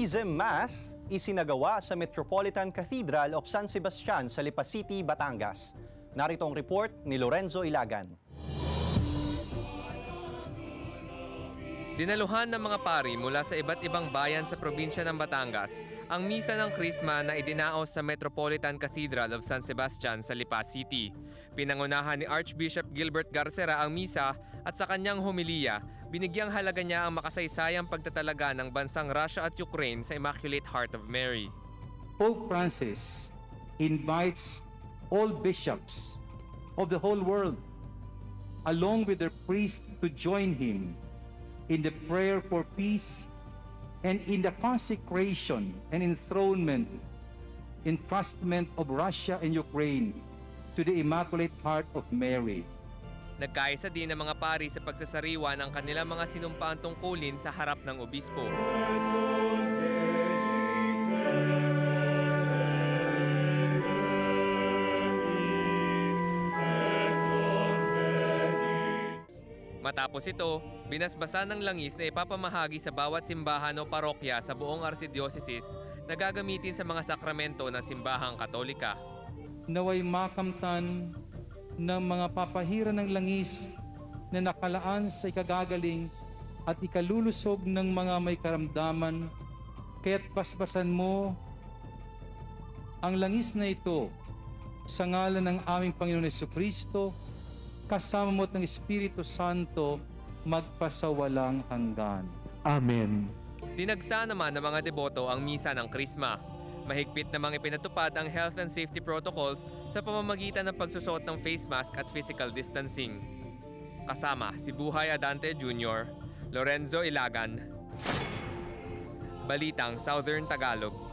Baptism Mass isinagawa sa Metropolitan Cathedral of San Sebastian sa Lipa City, Batangas. Narito ang report ni Lorenzo Ilagan. Dinaluhan ng mga pari mula sa iba't ibang bayan sa probinsya ng Batangas ang misa ng Krisma na idinaos sa Metropolitan Cathedral of San Sebastian sa Lipa City. Pinangunahan ni Archbishop Gilbert Garcera ang misa at sa kanyang homilya, binigyang halaga niya ang makasaysayang pagtatalaga ng bansang Russia at Ukraine sa Immaculate Heart of Mary. Pope Francis invites all bishops of the whole world, along with their priests, to join him in the prayer for peace and in the consecration and enthronement, entrustment of Russia and Ukraine to the Immaculate Heart of Mary. Nagkaisa din ang mga pari sa pagsasariwa ng kanilang mga sinumpaang tungkulin sa harap ng obispo. Matapos ito, binasbasan ng langis na ipapamahagi sa bawat simbahan o parokya sa buong arsidiocesis na gagamitin sa mga sakramento ng simbahang katolika. Naway makamtan ng mga papahiran ng langis na nakalaan sa ikagagaling at ikalulusog ng mga may karamdaman, kaya't paspasan mo ang langis na ito sa ngalan ng aming Panginoon Kristo, kasama mo at ng Espiritu Santo, magpasawalang hanggan. Amen. Dinagsa naman ng mga deboto ang misa ng Krisma. Mahigpit namang ipinatupad ang health and safety protocols sa pamamagitan ng pagsusot ng face mask at physical distancing. Kasama si Buhay Adante Jr., Lorenzo Ilagan, Balitang Southern Tagalog.